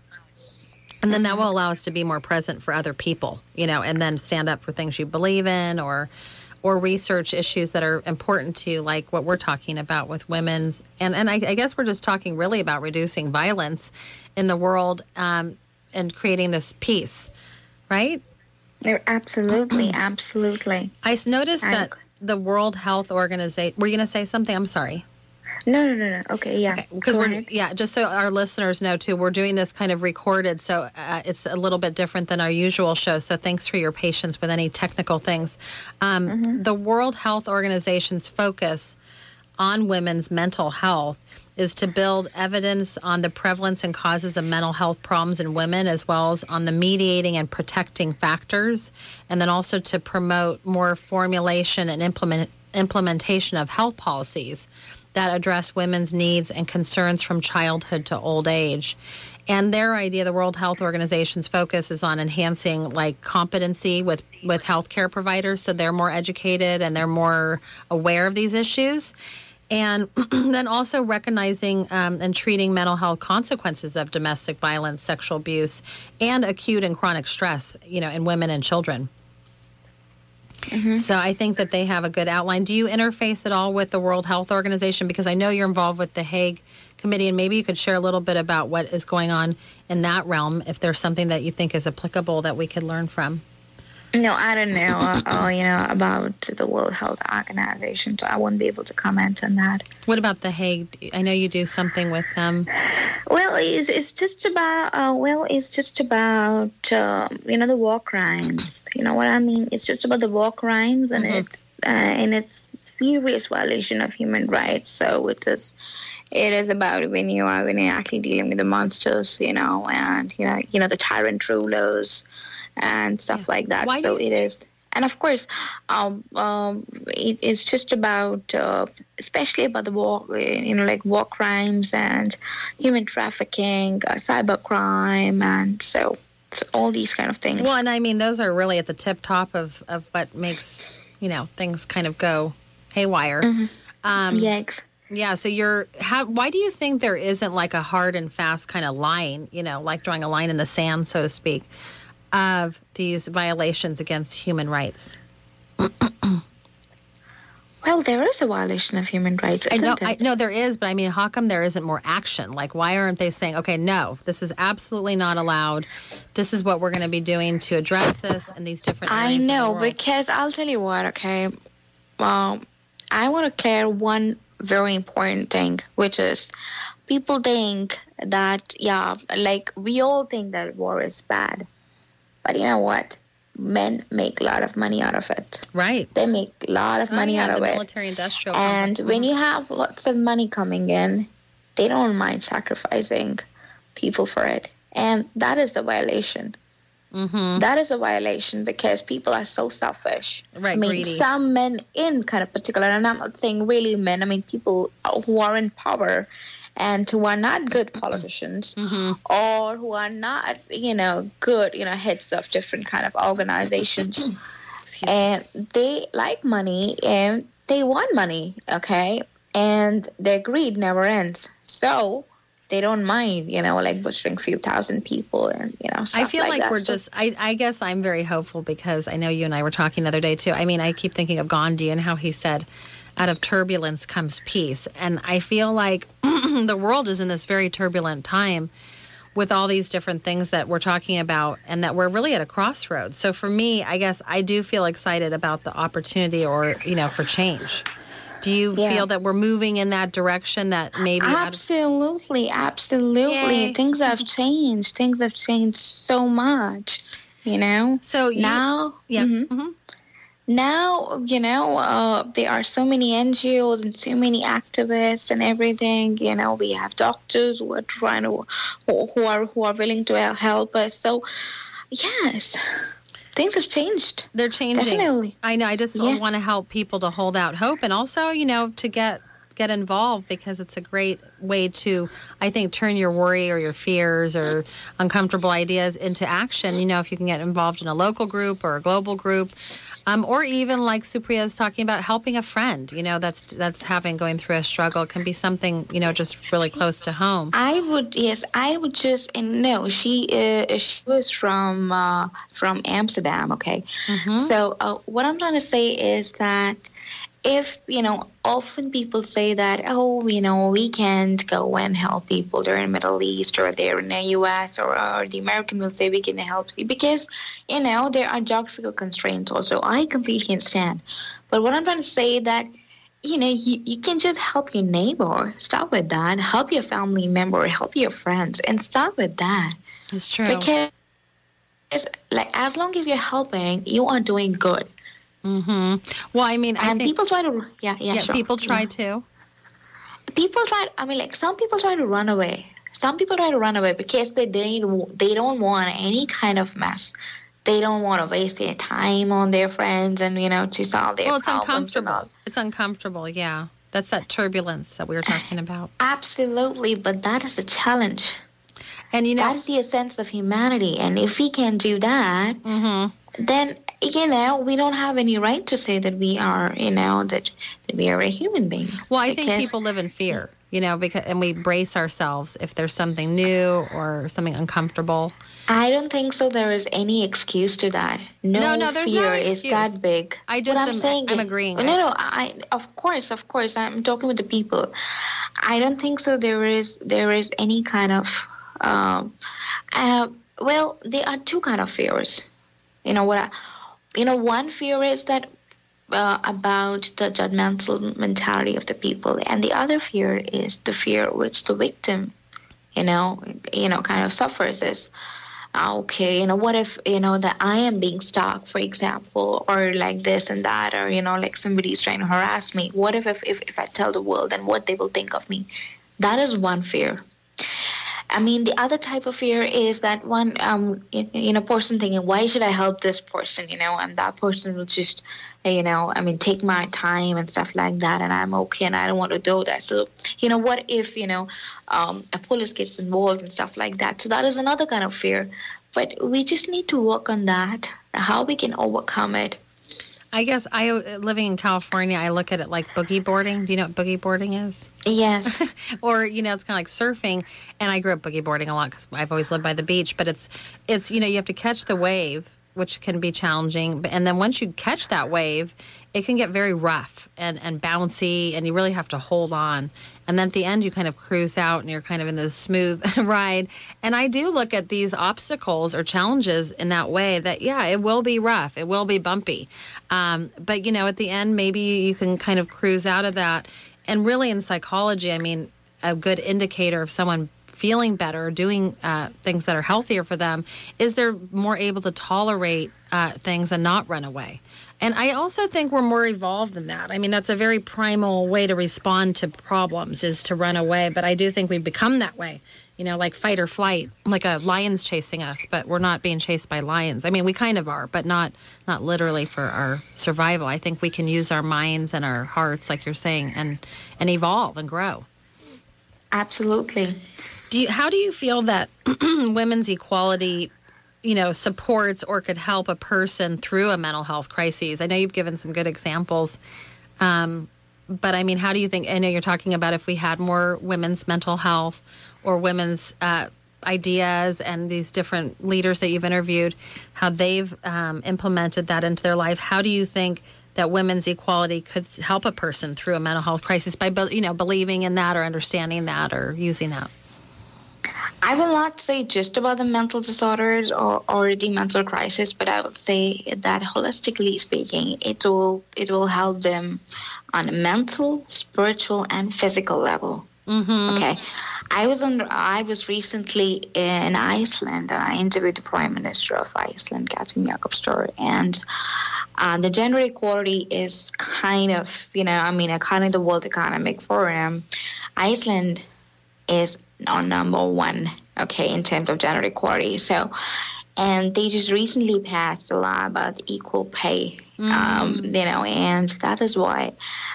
And then that will allow us to be more present for other people, you know, and then stand up for things you believe in or or research issues that are important to you, like what we're talking about with women's. And, and I, I guess we're just talking really about reducing violence in the world. Um, and creating this peace, right? Absolutely, *clears throat* absolutely. I noticed that the World Health Organization. Were you going to say something? I'm sorry. No, no, no, no. Okay, yeah. Because okay, we're yeah, just so our listeners know too, we're doing this kind of recorded, so uh, it's a little bit different than our usual show. So thanks for your patience with any technical things. Um, mm-hmm. The World Health Organization's focus on women's mental health is to build evidence on the prevalence and causes of mental health problems in women, as well as on the mediating and protecting factors, and then also to promote more formulation and implement, implementation of health policies that address women's needs and concerns from childhood to old age. And their idea, the World Health Organization's focus is on enhancing like competency with with healthcare providers, so they're more educated and they're more aware of these issues and *clears throat* then also recognizing um, and treating mental health consequences of domestic violence, sexual abuse, and acute and chronic stress, you know, in women and children. Mm-hmm. So I think that they have a good outline. Do you interface at all with the World Health Organization? Because I know you're involved with the Hague Committee, and maybe you could share a little bit about what is going on in that realm, if there's something that you think is applicable that we could learn from. No, I don't know, uh, uh, you know, about the World Health Organization, so I wouldn't be able to comment on that. What about the Hague? I know you do something with them. Well, it's, it's just about, uh, well, it's just about, uh, you know, the war crimes. You know what I mean? It's just about the war crimes, and mm-hmm. it's uh, and it's serious violation of human rights. So it is it is about when you are when you're actually dealing with the monsters, you know, and you know, you know the tyrant rulers and stuff yeah. like that. Why so it is and of course, um, um, it, it's just about, uh, especially about the war, you know, like war crimes and human trafficking, uh, cyber crime, and so, so, all these kind of things. Well, and I mean, those are really at the tip top of, of what makes you know things kind of go haywire. Mm-hmm. Um, Yikes. Yeah, so you're how why do you think there isn't like a hard and fast kind of line, you know, like drawing a line in the sand so to speak? Of these violations against human rights? Well, there is a violation of human rights. I know, I know there is, but I mean, how come there isn't more action? Like, why aren't they saying, okay, no, this is absolutely not allowed. This is what we're going to be doing to address this in these different. I know because I'll tell you what. Okay, well, I want to clear one very important thing, which is people think that yeah, like we all think that war is bad, but you know what? Men make a lot of money out of it. Right. They make a lot of oh, money yeah, out of it. Military industrial. And when you have lots of money coming in, they don't mind sacrificing people for it. And that is the violation. Mm-hmm. That is a violation because people are so selfish. Right, I mean, greedy. some men in kind of particular, and I'm not saying really men. I mean, people who are in power and who are not good politicians mm-hmm. or who are not you know good you know heads of different kind of organizations *coughs* and they like money and they want money okay and their greed never ends so they don't mind, you know, like butchering a few thousand people and you know. I feel like, like we're so, just. I, I guess I'm very hopeful because I know you and I were talking the other day too. I mean, I keep thinking of Gandhi and how he said, out of turbulence comes peace. And I feel like *clears throat* the world is in this very turbulent time with all these different things that we're talking about and that we're really at a crossroads. So for me, I guess I do feel excited about the opportunity or, you know, for change. Do you yeah. feel that we're moving in that direction that maybe Absolutely, absolutely. Yay. Things have changed. Things have changed so much, you know? So you, now, yeah. Mm-hmm. Mm-hmm now you know uh, there are so many ngos and so many activists and everything you know we have doctors who are trying to who, who are who are willing to help us so yes things have changed they're changing Definitely. i know i just yeah. want to help people to hold out hope and also you know to get get involved because it's a great way to i think turn your worry or your fears or uncomfortable ideas into action you know if you can get involved in a local group or a global group um, or even like Supriya is talking about helping a friend, you know, that's that's having going through a struggle it can be something, you know, just really close to home. I would yes, I would just and no, she uh, she was from uh, from Amsterdam, okay. Mm-hmm. So uh, what I'm trying to say is that if you know often people say that oh you know we can't go and help people they're in the middle east or they're in the us or, uh, or the american will say we can help you because you know there are geographical constraints also. I completely understand. But what i'm trying to say that you know you, you can just help your neighbor. Start with that. Help your family member. Help your friends and start with that. It's true. Because it's like as long as you're helping you are doing good Mm-hmm. Well, I mean, I and think, people try to, yeah, yeah, yeah sure. people try yeah. to. People try. I mean, like some people try to run away. Some people try to run away because they they they don't want any kind of mess. They don't want to waste their time on their friends and you know to solve their well, it's uncomfortable. It's uncomfortable. Yeah, that's that turbulence that we were talking about. *sighs* Absolutely, but that is a challenge. And you know, that is the essence of humanity. And if we can do that, mm-hmm. then you know we don't have any right to say that we are you know that, that we are a human being. Well i think people live in fear you know because and we brace ourselves if there's something new or something uncomfortable. I don't think so there is any excuse to that. No, no, no there's fear no is that big. I just am, i'm saying i'm agreeing no no i of course of course i'm talking with the people. I don't think so there is there is any kind of um, uh, well there are two kind of fears. You know what I, you know, one fear is that uh, about the judgmental mentality of the people, and the other fear is the fear which the victim, you know, you know, kind of suffers is. Ah, okay, you know, what if, you know, that I am being stalked, for example, or like this and that, or, you know, like somebody's trying to harass me. What if, if, if, if I tell the world and what they will think of me? That is one fear. I mean, the other type of fear is that one, um, you know, person thinking, why should I help this person, you know, and that person will just, you know, I mean, take my time and stuff like that, and I'm okay, and I don't want to do that. So, you know, what if, you know, um, a police gets involved and stuff like that? So that is another kind of fear. But we just need to work on that, how we can overcome it. I guess I living in California, I look at it like boogie boarding. Do you know what boogie boarding is? Yes. *laughs* or you know, it's kind of like surfing. And I grew up boogie boarding a lot because I've always lived by the beach. But it's it's you know you have to catch the wave, which can be challenging. And then once you catch that wave, it can get very rough and, and bouncy, and you really have to hold on. And then at the end, you kind of cruise out and you're kind of in this smooth *laughs* ride. And I do look at these obstacles or challenges in that way that, yeah, it will be rough, it will be bumpy. Um, but, you know, at the end, maybe you can kind of cruise out of that. And really, in psychology, I mean, a good indicator of someone feeling better, doing uh, things that are healthier for them, is they're more able to tolerate uh, things and not run away. And I also think we're more evolved than that. I mean, that's a very primal way to respond to problems is to run away. But I do think we've become that way, you know, like fight or flight, like a lion's chasing us, but we're not being chased by lions. I mean, we kind of are, but not not literally for our survival. I think we can use our minds and our hearts, like you're saying, and and evolve and grow. Absolutely. Do you, how do you feel that *clears throat* women's equality you know, supports or could help a person through a mental health crisis? I know you've given some good examples. Um, but I mean, how do you think? I know you're talking about if we had more women's mental health or women's uh, ideas and these different leaders that you've interviewed, how they've um, implemented that into their life. How do you think that women's equality could help a person through a mental health crisis by, you know, believing in that or understanding that or using that? I will not say just about the mental disorders or, or the mental crisis, but I would say that holistically speaking, it will it will help them on a mental, spiritual, and physical level. Mm-hmm. Okay, I was on. I was recently in Iceland, and I interviewed the Prime Minister of Iceland, Katrin Jakobsdóttir, and uh, the gender equality is kind of, you know, I mean, according to the World Economic Forum, Iceland is on number one, okay, in terms of gender equality. So, and they just recently passed a law about equal pay, mm. um, you know, and that is why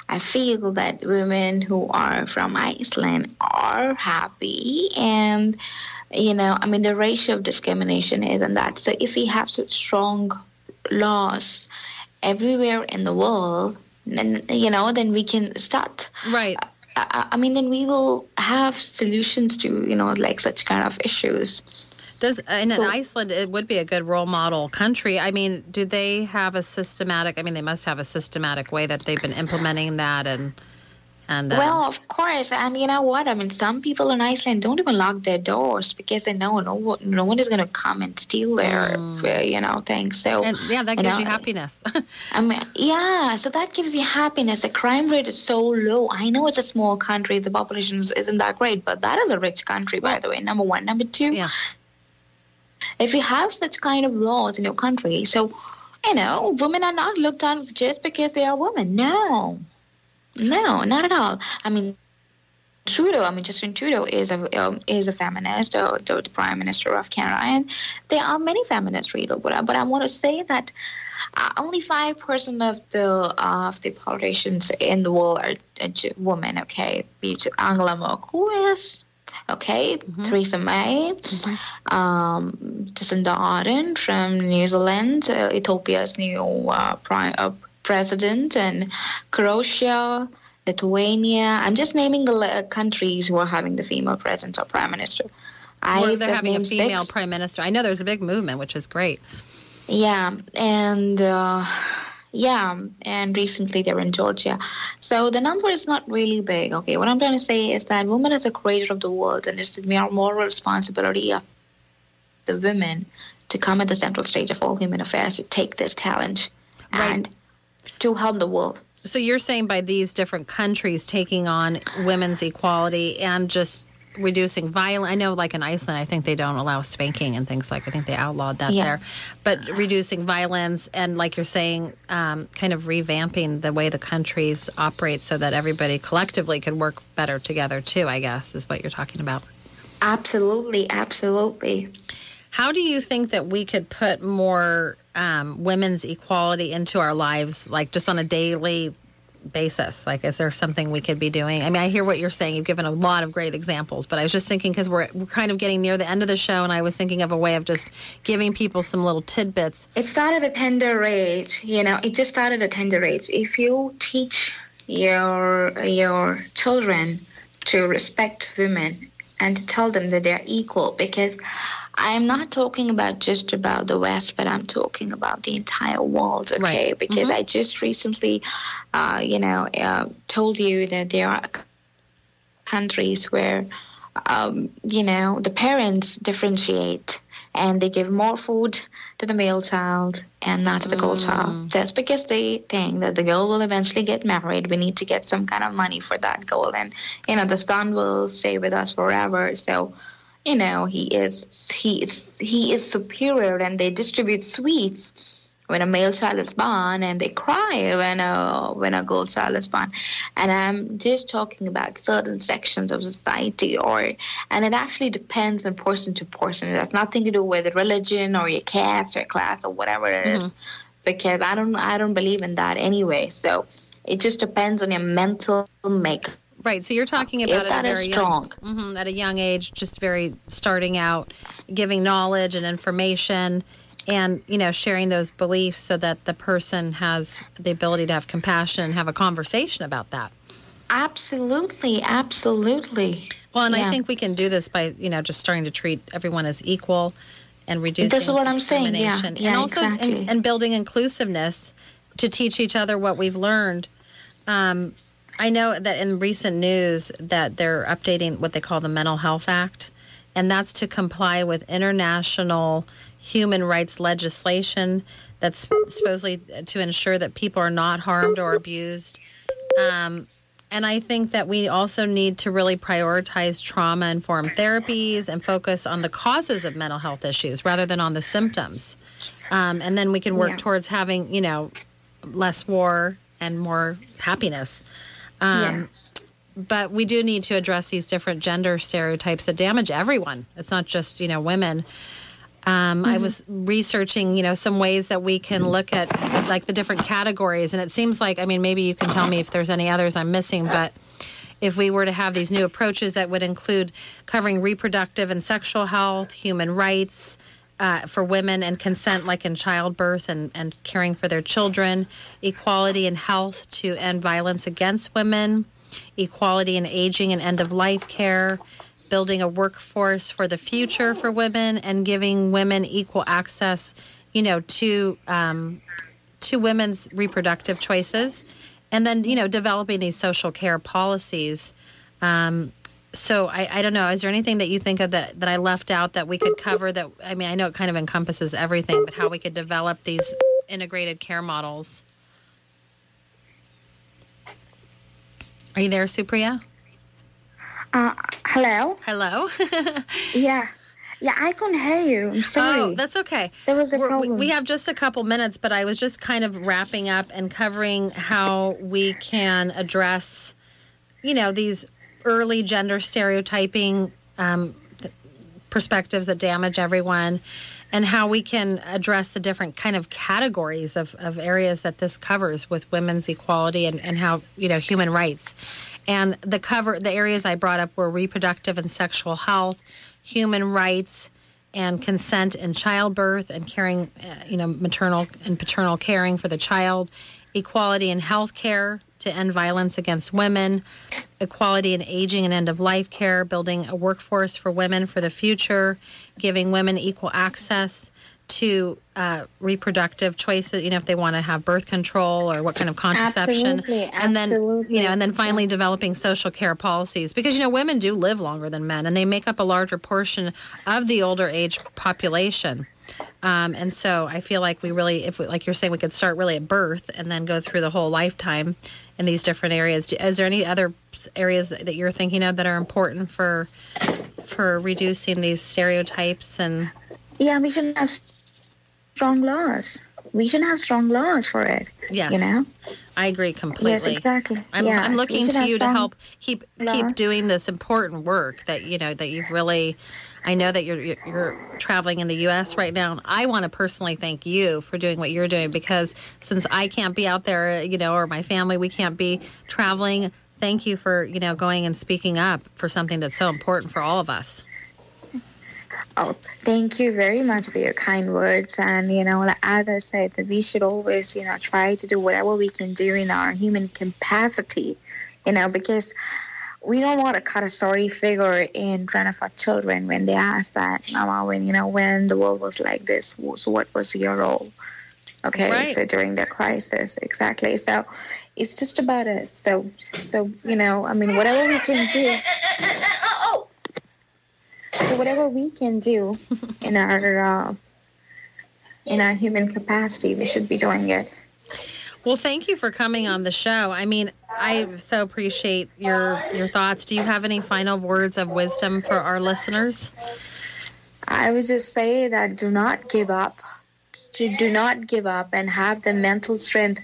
I feel that women who are from Iceland are happy and you know, I mean, the ratio of discrimination isn't that. So if we have such strong laws everywhere in the world, then you know, then we can start right I, I mean, then we will have solutions to you know like such kind of issues. Does in so, Iceland it would be a good role model country? I mean, do they have a systematic? I mean, they must have a systematic way that they've been implementing that and. And, um, well, of course, and you know what? I mean, some people in Iceland don't even lock their doors because they know no, no one is going to come and steal their, mm. you know, things. So and, yeah, that gives you, know, you happiness. *laughs* I mean, yeah, so that gives you happiness. The crime rate is so low. I know it's a small country; the population isn't that great, but that is a rich country, by the way. Number one, number two. Yeah. If you have such kind of laws in your country, so you know, women are not looked on just because they are women. No, no, not at all. I mean, Trudeau, I mean, Justin Trudeau is a um, is a feminist, uh, the, the, prime minister of Canada, and there are many feminists, Trudeau. But, but I want to say that uh, only five percent of the uh, of the politicians in the world are uh, women. Okay, Angela Merkel is okay, mm-hmm. Theresa May, mm-hmm. um, Jacinda Ardern from New Zealand, uh, Ethiopia's new uh, prime president and Croatia, Lithuania. I'm just naming the uh, countries who are having the female president or prime minister. Well, they're having a female six. prime minister. I know there's a big movement, which is great. Yeah, and uh, yeah, and recently they're in Georgia. So the number is not really big. Okay, what I'm trying to say is that women is a creator of the world, and it's the moral responsibility of the women to come at the central stage of all human affairs to take this challenge right. and to help the world. So you're saying by these different countries taking on women's equality and just reducing violence. I know, like in Iceland, I think they don't allow spanking and things like. I think they outlawed that yeah. there, but reducing violence and, like you're saying, um, kind of revamping the way the countries operate so that everybody collectively can work better together too. I guess is what you're talking about. Absolutely, absolutely. How do you think that we could put more um, women's equality into our lives, like just on a daily basis? Like, is there something we could be doing? I mean, I hear what you're saying. You've given a lot of great examples, but I was just thinking because we're, we're kind of getting near the end of the show, and I was thinking of a way of just giving people some little tidbits. It started at tender age, you know. It just started at tender age. If you teach your your children to respect women and to tell them that they're equal, because I'm not talking about just about the West, but I'm talking about the entire world, okay? Right. Because mm-hmm. I just recently, uh, you know, uh, told you that there are countries where, um, you know, the parents differentiate and they give more food to the male child and not to the girl mm. child. That's because they think that the girl will eventually get married. We need to get some kind of money for that girl, and you know, the son will stay with us forever. So you know he is he is he is superior and they distribute sweets when a male child is born and they cry when a when a girl child is born. And i'm just talking about certain sections of society or and it actually depends on person to person. It has nothing to do with religion or your caste or class or whatever it is, mm-hmm. because i don't i don't believe in that anyway. So it just depends on your mental makeup Right. So you're talking about at a very young, mm-hmm, at a young age, just very starting out, giving knowledge and information, and you know sharing those beliefs so that the person has the ability to have compassion and have a conversation about that. Absolutely, absolutely. Well, and yeah. I think we can do this by you know just starting to treat everyone as equal and reducing this is what I'm saying. Yeah, yeah and also exactly. and, and building inclusiveness to teach each other what we've learned. Um, I know that in recent news that they're updating what they call the Mental Health Act, and that's to comply with international human rights legislation that's supposedly to ensure that people are not harmed or abused. Um, and I think that we also need to really prioritize trauma informed therapies and focus on the causes of mental health issues rather than on the symptoms. Um, and then we can work yeah. towards having, you know, less war and more happiness. Um, yeah. But we do need to address these different gender stereotypes that damage everyone. It's not just you know women. Um, mm-hmm. I was researching, you know, some ways that we can look at like the different categories, and it seems like, I mean, maybe you can tell me if there's any others I'm missing, but if we were to have these new approaches that would include covering reproductive and sexual health, human rights, uh, for women and consent, like in childbirth and, and caring for their children, equality in health to end violence against women, equality in aging and end of life care, building a workforce for the future for women, and giving women equal access, you know, to um, to women's reproductive choices, and then you know developing these social care policies. Um, so I, I don't know. Is there anything that you think of that that I left out that we could cover? That I mean, I know it kind of encompasses everything, but how we could develop these integrated care models. Are you there, Supriya? Uh, hello. Hello. *laughs* yeah. Yeah, I couldn't hear you. I'm sorry. Oh, that's okay. There was a We're, problem. We, we have just a couple minutes, but I was just kind of wrapping up and covering how we can address, you know, these early gender stereotyping um, perspectives that damage everyone, and how we can address the different kind of categories of, of areas that this covers with women's equality and, and how you know human rights. And the cover the areas I brought up were reproductive and sexual health, human rights, and consent in childbirth and caring, uh, you know, maternal and paternal caring for the child, equality in health care to end violence against women, equality in aging and end of life care, building a workforce for women for the future, giving women equal access to uh, reproductive choices, you know, if they want to have birth control or what kind of contraception. Absolutely, and then, you know, and then finally developing social care policies because, you know, women do live longer than men and they make up a larger portion of the older age population. Um, and so I feel like we really, if we, like you're saying, we could start really at birth and then go through the whole lifetime in these different areas. Is there any other areas that you're thinking of that are important for for reducing these stereotypes and? Yeah, we should have strong laws. We should have strong laws for it. Yes, You know? I agree completely. Yes, exactly. I'm, Yes, I'm looking to you to help keep keep doing this important work that you know that you've really. I know that you're you're traveling in the U.S. right now. I want to personally thank you for doing what you're doing because since I can't be out there, you know, or my family, we can't be traveling. Thank you for you know going and speaking up for something that's so important for all of us. Oh, thank you very much for your kind words. And, you know, as I said, we should always, you know, try to do whatever we can do in our human capacity, you know, because we don't want to cut a sorry figure in front of our children when they ask that, Mama, when, you know, when the world was like this, so what was your role? Okay, Right. so during the crisis, exactly. So it's just about it. So, so, you know, I mean, whatever we can do. *laughs* So whatever we can do in our uh, in our human capacity, we should be doing it. Well, thank you for coming on the show. I mean, I so appreciate your your thoughts. Do you have any final words of wisdom for our listeners? I would just say that do not give up. Do do not give up and have the mental strength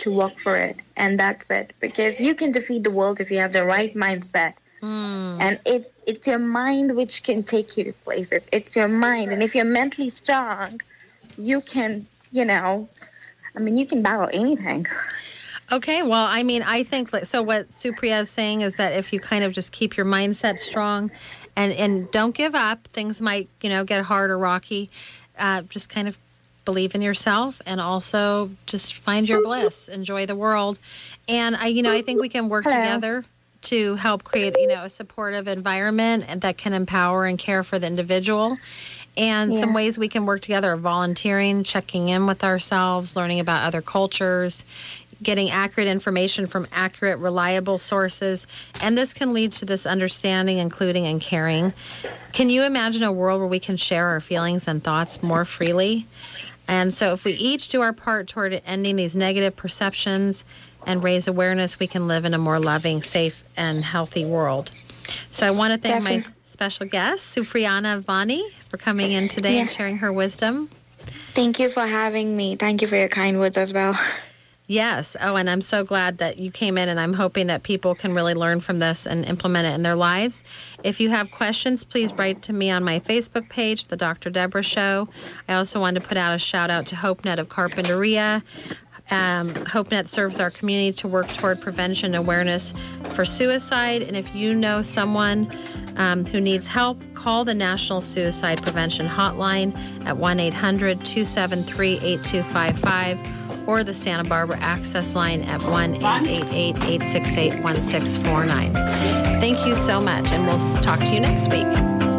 to work for it. And that's it. Because you can defeat the world if you have the right mindset. Hmm. And it's it's your mind which can take you to places. It's your mind. And if you're mentally strong, you can, you know, I mean, you can battle anything. Okay, well, I mean, I think like, so. What Supriya is saying is that if you kind of just keep your mindset strong, and and don't give up, things might you know get hard or rocky. Uh, just kind of believe in yourself, and also just find your bliss, enjoy the world, and I you know I think we can work Hello. together to help create you know a supportive environment and that can empower and care for the individual. And some ways we can work together are volunteering, checking in with ourselves, learning about other cultures, getting accurate information from accurate, reliable sources. And this can lead to this understanding, including, and caring. Can you imagine a world where we can share our feelings and thoughts more freely? And so, if we each do our part toward ending these negative perceptions and raise awareness, we can live in a more loving, safe, and healthy world. So, I want to thank my Definitely. Special guest, Supriya Vani, for coming in today and sharing her wisdom. Thank you for having me. Thank you for your kind words as well. Yes. Oh, and I'm so glad that you came in, and I'm hoping that people can really learn from this and implement it in their lives. If you have questions, please write to me on my Facebook page, The Dr. Deborah Show. I also wanted to put out a shout out to HopeNet of Carpinteria. Um, HopeNet serves our community to work toward prevention awareness for suicide. And if you know someone um, who needs help, call the National Suicide Prevention Hotline at 1 800 273 8255 or the Santa Barbara Access Line at 1 888 868 1649. Thank you so much, and we'll talk to you next week.